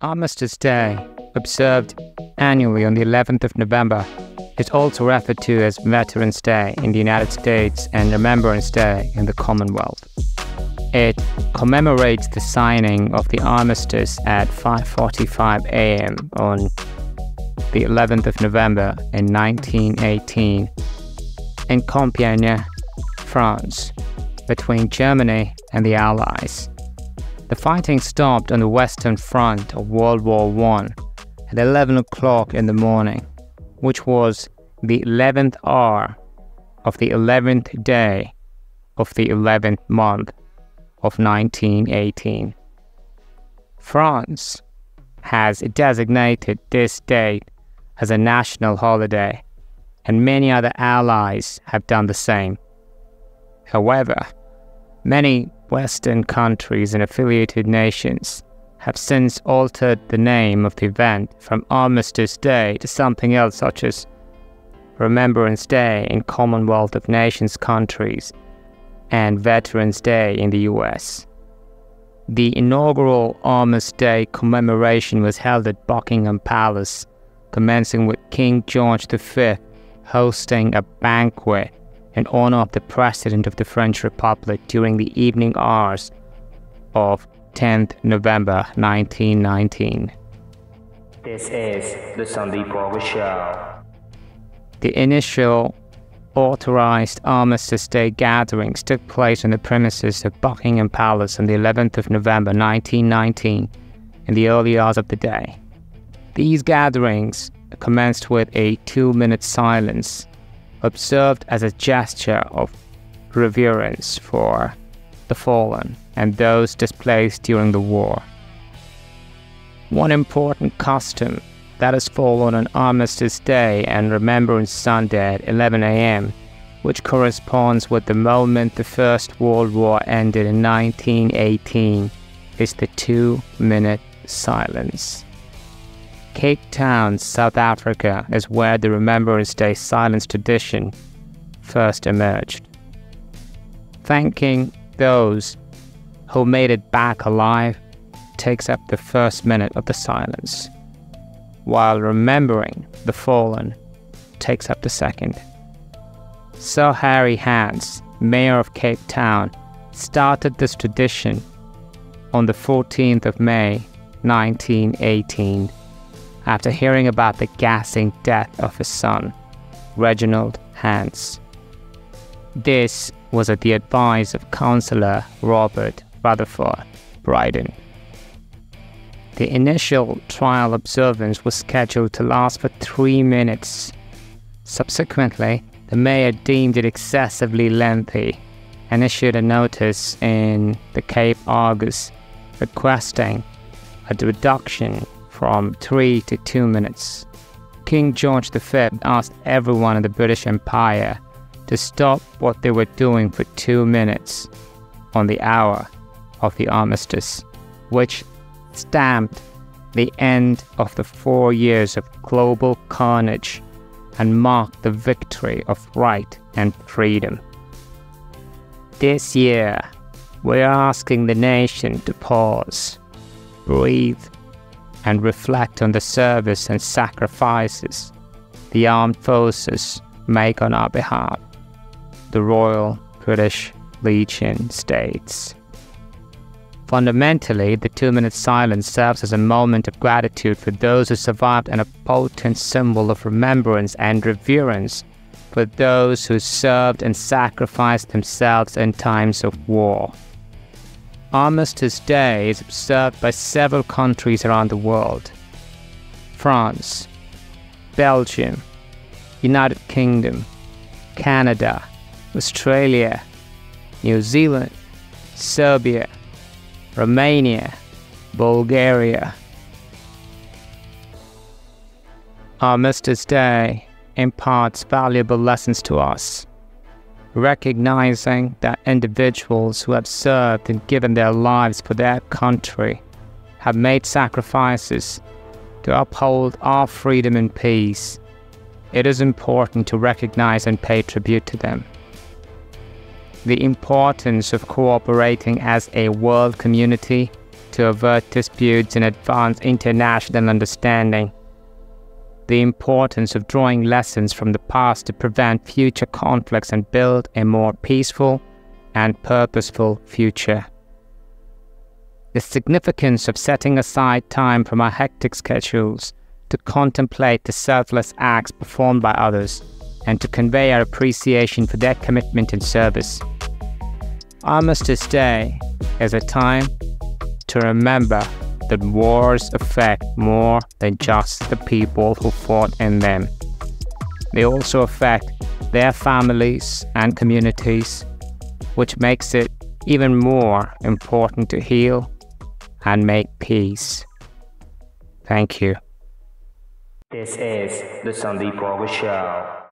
Armistice Day, observed annually on the 11th of November, is also referred to as Veterans Day in the United States and Remembrance Day in the Commonwealth. It commemorates the signing of the armistice at 5:45 a.m. on the 11th of November in 1918 in Compiègne, France, between Germany and the Allies. The fighting stopped on the Western Front of World War I at 11 o'clock in the morning, which was the 11th hour of the 11th day of the 11th month of 1918. France has designated this date as a national holiday, and many other allies have done the same. However, many Western countries and affiliated nations have since altered the name of the event from Armistice Day to something else such as Remembrance Day in Commonwealth of Nations countries and Veterans Day in the US. The inaugural Armistice Day commemoration was held at Buckingham Palace, commencing with King George V hosting a banquet in honor of the President of the French Republic during the evening hours of 10th November 1919. This is the Sundeep August Show. The initial authorized Armistice Day gatherings took place on the premises of Buckingham Palace on the 11th of November 1919 in the early hours of the day. These gatherings commenced with a two minute silence, observed as a gesture of reverence for the fallen and those displaced during the war. One important custom that has fallen on Armistice Day and Remembrance Sunday at 11 a.m., which corresponds with the moment the First World War ended in 1918, is the two minute silence. Cape Town, South Africa, is where the Remembrance Day silence tradition first emerged. Thanking those who made it back alive takes up the first minute of the silence, while remembering the fallen takes up the second. Sir Harry Hands, Mayor of Cape Town, started this tradition on the 14th of May 1918 after hearing about the gassing death of his son, Reginald Hands. This was at the advice of Councillor Robert Rutherford Brydon. The initial trial observance was scheduled to last for three minutes. Subsequently, the mayor deemed it excessively lengthy and issued a notice in the Cape Argus requesting a reduction from three to two minutes. King George V asked everyone in the British Empire to stop what they were doing for two minutes on the hour of the armistice, which stamped the end of the four years of global carnage and marked the victory of right and freedom. This year, we're asking the nation to pause, breathe, and reflect on the service and sacrifices the armed forces make on our behalf. The Royal British Legion states. Fundamentally, the two minute silence serves as a moment of gratitude for those who survived and a potent symbol of remembrance and reverence for those who served and sacrificed themselves in times of war. Armistice Day is observed by several countries around the world France, Belgium, United Kingdom, Canada, Australia, New Zealand, Serbia, Romania, Bulgaria. Armistice Day imparts valuable lessons to us recognizing that individuals who have served and given their lives for their country have made sacrifices to uphold our freedom and peace, it is important to recognize and pay tribute to them. The importance of cooperating as a world community to avert disputes and advance international understanding. The importance of drawing lessons from the past to prevent future conflicts and build a more peaceful and purposeful future. The significance of setting aside time from our hectic schedules to contemplate the selfless acts performed by others and to convey our appreciation for their commitment and service. Armistice Day is a time to remember that wars affect more than just the people who fought in them. They also affect their families and communities, which makes it even more important to heal and make peace. Thank you. This is the Sundeep August Show.